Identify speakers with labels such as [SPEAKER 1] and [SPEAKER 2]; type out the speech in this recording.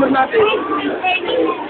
[SPEAKER 1] number natin.